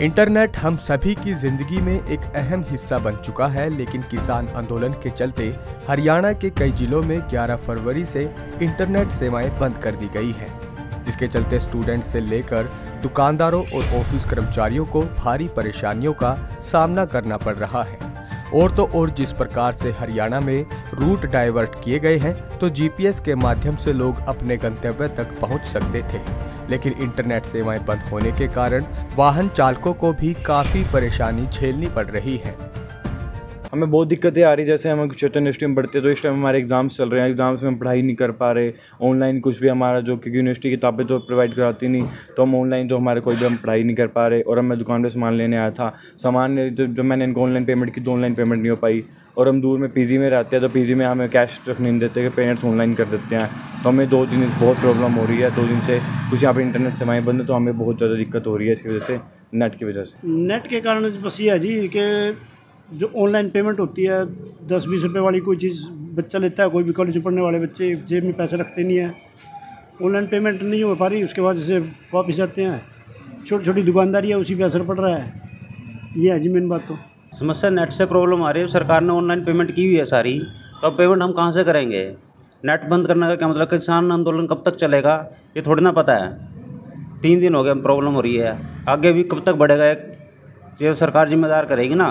Internet हम सभी की ज़िंदगी में एक अहम हिस्सा बन चुका है, लेकिन किसान आंदोलन के चलते हरियाणा के कई जिलों में 11 फरवरी से इंटरनेट सेवाएँ बंद कर दी गई हैं, जिसके चलते स्टूडेंट से लेकर दुकानदारों और ऑफ़िस कर्मचारियों को भारी परेशानियों का सामना करना पड़ रहा है। और तो और जिस प्रकार से हरियाणा में रूट डाइवर्ट किए गए हैं तो जीपीएस के माध्यम से लोग अपने गंतव्य तक पहुँच सकते थे। लेकिन इंटरनेट सेवाएँ बंद होने के कारण वाहन चालकों को भी काफ़ी परेशानी झेलनी पड़ रही है। हमें बहुत दिक्कतें आ रही जैसे हम चैतन्य यूनिवर्सिटी में पढ़ते तो इस टाइम हमारे एग्ज़ाम्स चल रहे हैं एग्ज़ाम्स में हम पढ़ाई नहीं कर पा रहे ऑनलाइन कुछ भी हमारा जो क्योंकि यूनिवर्सिटी किताबें तो प्रोवाइड कराती नहीं तो हम ऑनलाइन तो हमारे कोई भी हम पढ़ाई नहीं कर पा रहे, और अब मैं दुकान पर सामान लेने आया था, सामान जब मैंने इनको ऑनलाइन पेमेंट की तो ऑनलाइन पेमेंट नहीं हो पाई। और हम दूर में पीजी में रहते हैं तो पीजी में हमें कैश रख नहीं देते, कि पेमेंट्स ऑनलाइन कर देते हैं। तो हमें दो दिन बहुत प्रॉब्लम हो रही है, दो दिन से कुछ यहाँ पे इंटरनेट सेवाएँ बंद है तो हमें बहुत ज़्यादा दिक्कत हो रही है, इसकी वजह से नेट की वजह से। नेट के कारण बस ये है जी, कि जो ऑनलाइन पेमेंट होती है, दस बीस रुपये वाली कोई चीज़ बच्चा लेता है, कोई भी कॉलेज में पढ़ने वाले बच्चे जेब में पैसे रखते नहीं हैं। ऑनलाइन पेमेंट नहीं हो पा रही, उसके बाद जैसे वापस आते हैं छोटी छोटी दुकानदारी है, उसी पर असर पड़ रहा है। ये है जी मेन बात तो। समस्या नेट से प्रॉब्लम आ रही है। सरकार ने ऑनलाइन पेमेंट की हुई है सारी। तो अब पेमेंट हम कहाँ से करेंगे? नेट बंद करने का क्या मतलब किसान आंदोलन कब तक चलेगा? ये थोड़ी ना पता है। तीन दिन हो गए प्रॉब्लम हो रही है। आगे भी कब तक बढ़ेगा एक? ये सरकार जिम्मेदार करेगी ना।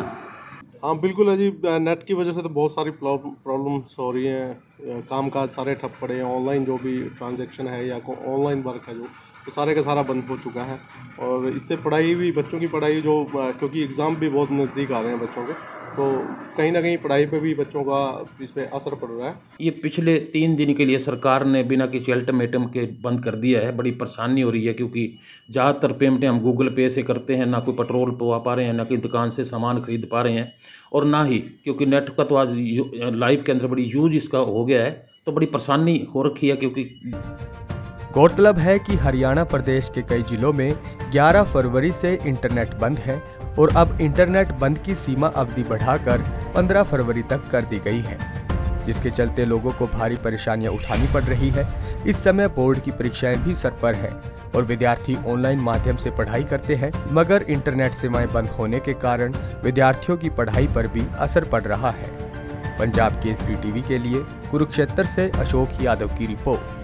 हाँ बिल्कुल है जी। नेट की वजह से तो बहुत सारी प्रॉब्लम्स हो रही हैं। काम काज सारे ठप पड़े हैं। ऑनलाइन जो भी ट्रांजैक्शन है या ऑनलाइन वर्क है जो तो सारे का सारा बंद हो चुका है। और इससे पढ़ाई भी, बच्चों की पढ़ाई जो क्योंकि एग्ज़ाम भी बहुत नज़दीक आ रहे हैं बच्चों के तो कहीं ना कहीं पढ़ाई पे भी बच्चों का इस पर असर पड़ रहा है। ये पिछले तीन दिन के लिए सरकार ने बिना किसी अल्टीमेटम के बंद कर दिया है। बड़ी परेशानी हो रही है क्योंकि ज़्यादातर पेमेंटें हम गूगल पे से करते हैं, ना कोई पेट्रोल पवा पा रहे हैं, ना कोई दुकान से सामान खरीद पा रहे हैं और ना ही क्योंकि नेट का तो आज लाइफ के अंदर बड़ी यूज़ इसका हो गया है तो बड़ी परेशानी हो रखी है क्योंकि गौरतलब है कि हरियाणा प्रदेश के कई जिलों में 11 फरवरी से इंटरनेट बंद है और अब इंटरनेट बंद की सीमा अवधि बढ़ाकर 15 फरवरी तक कर दी गई है, जिसके चलते लोगों को भारी परेशानियाँ उठानी पड़ रही है। इस समय बोर्ड की परीक्षाएँ भी सर पर है और विद्यार्थी ऑनलाइन माध्यम से पढ़ाई करते हैं, मगर इंटरनेट सेवाएँ बंद होने के कारण विद्यार्थियों की पढ़ाई पर भी असर पड़ रहा है। पंजाब केसरी टीवी के लिए कुरुक्षेत्र से अशोक यादव की रिपोर्ट।